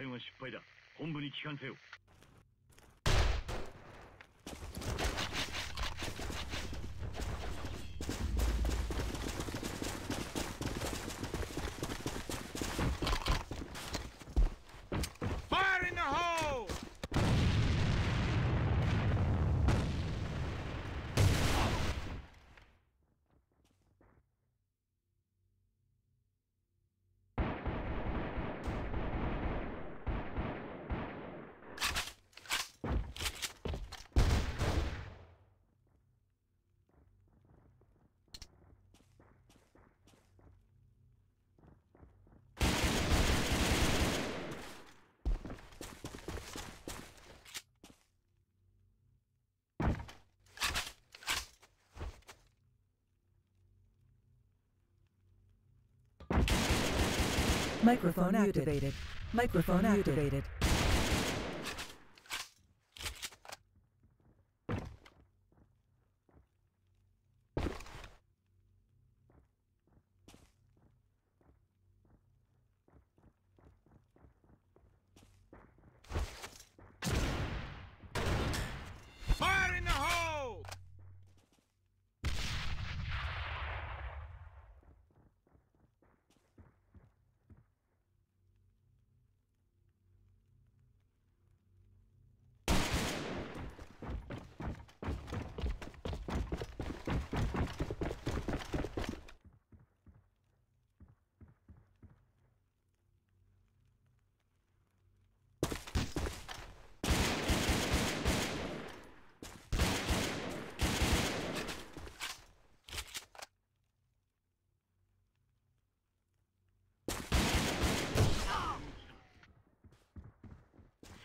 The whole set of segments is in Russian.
戦は失敗だ。本部に帰還せよ。Microphone activated. Microphone activated.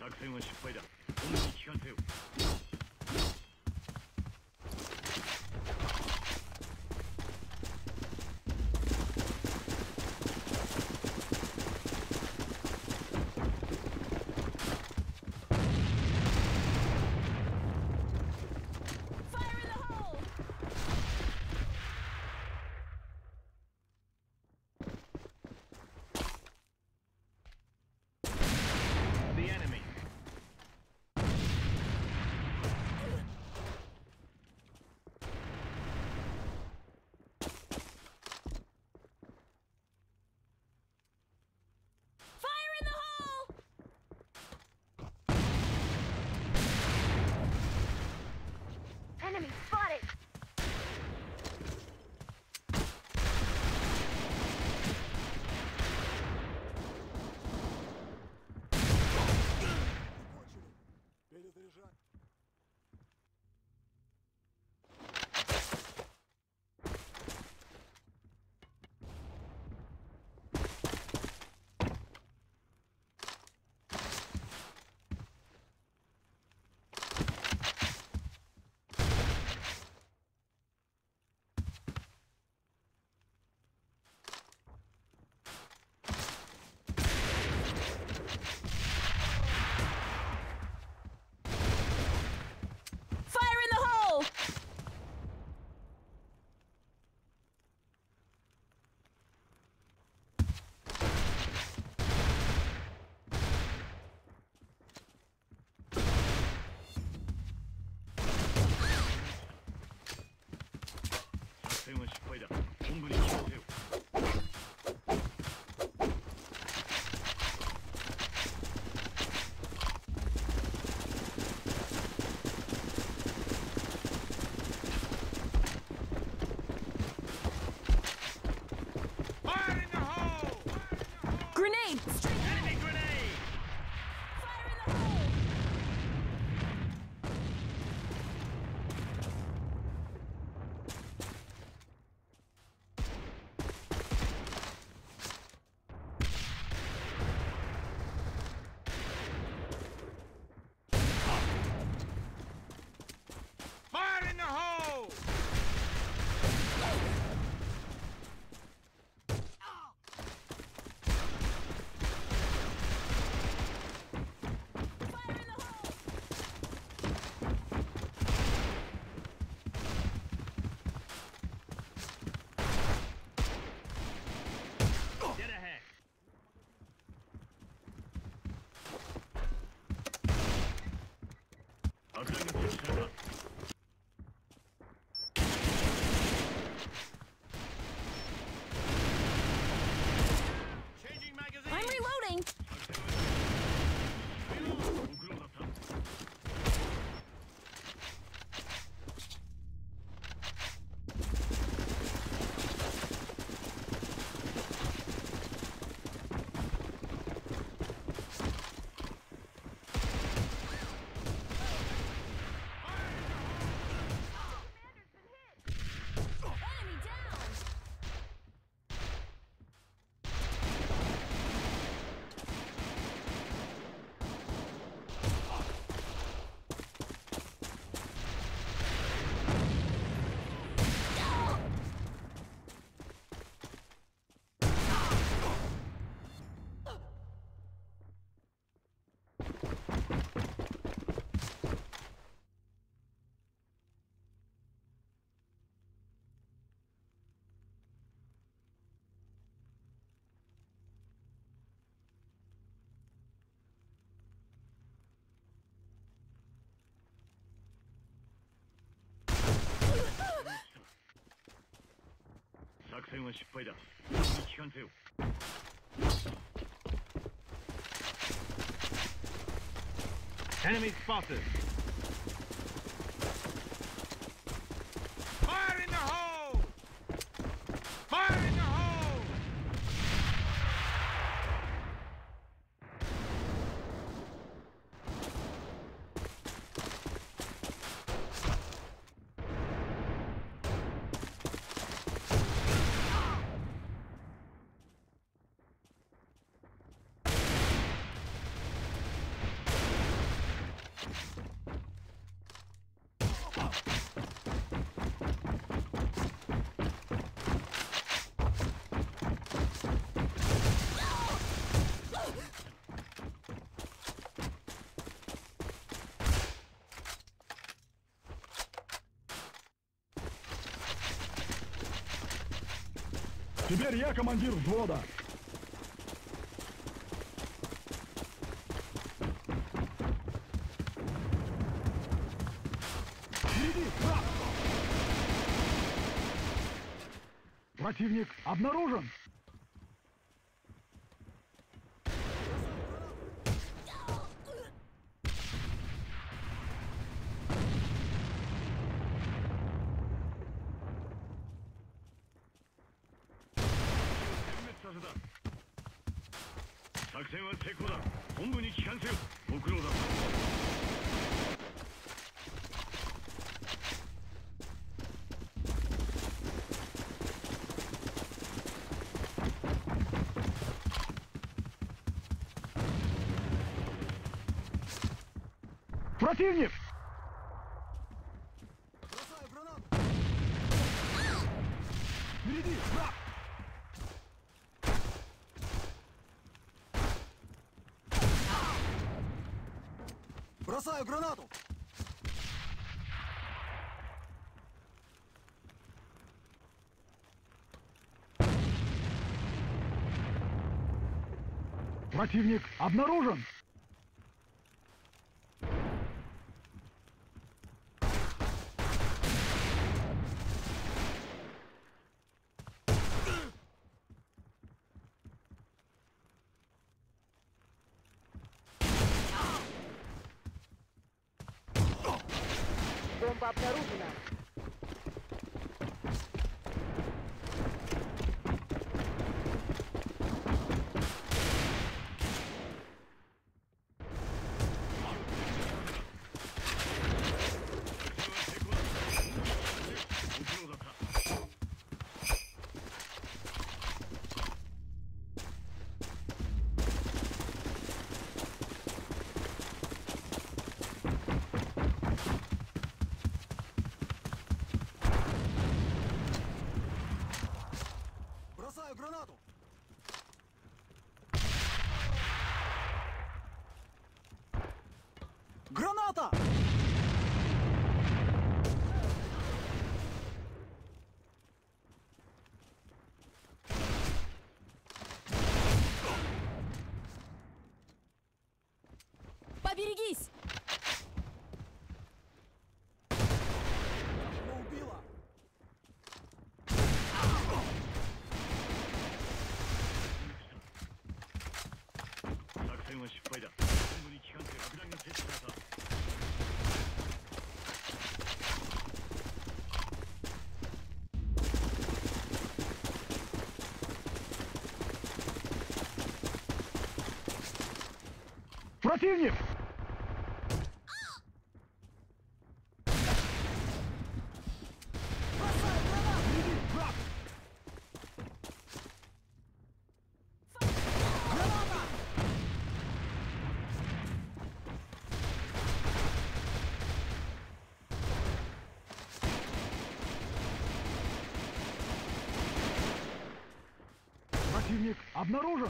作戦は失敗だ。本部に帰還せよ 戦は失敗だ敵に帰還せよ」 Enemy spotted. Fire Теперь я командир взвода. Впереди, враг! Противник обнаружен! Противник!» Впереди, враг! Бросаю гранату! Противник обнаружен! Поберегись! Противник! Обнаружен!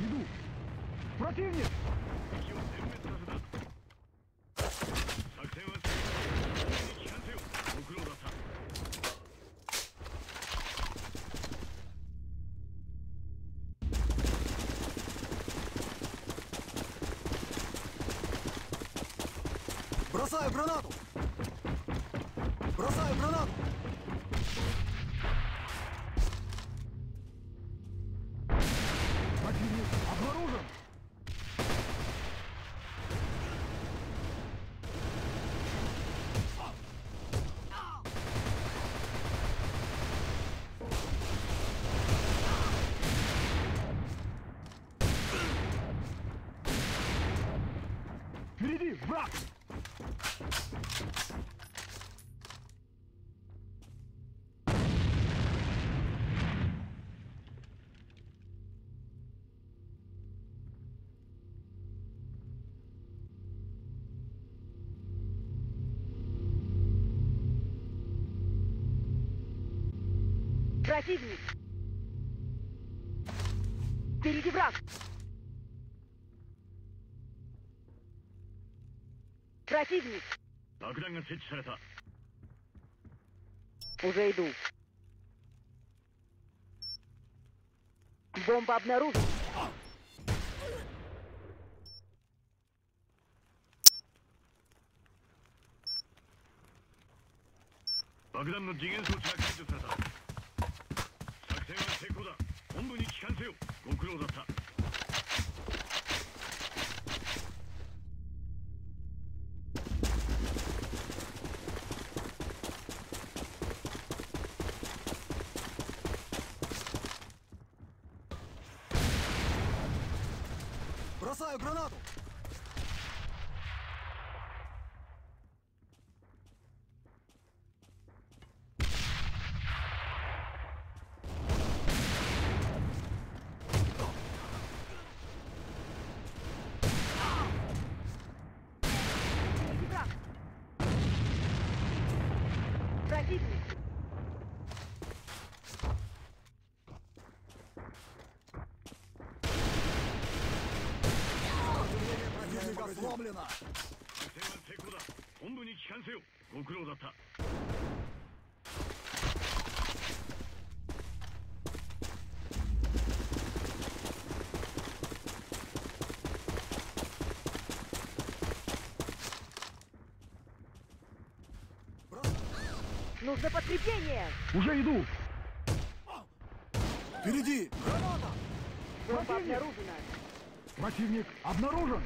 Иду! Противник! Бросаю гранату! Бросаю гранату! Противник обнаружен! Впереди! Враг! Противник! Впереди враг! Противник! Уже иду. Бомба обнаружена. Богдан, но Дигенс лучше 部に帰還せよ。ご苦労だった。た Нужно подкрепление! Уже иду! Впереди! Граната! Противник! обнаружена! Противник обнаружен!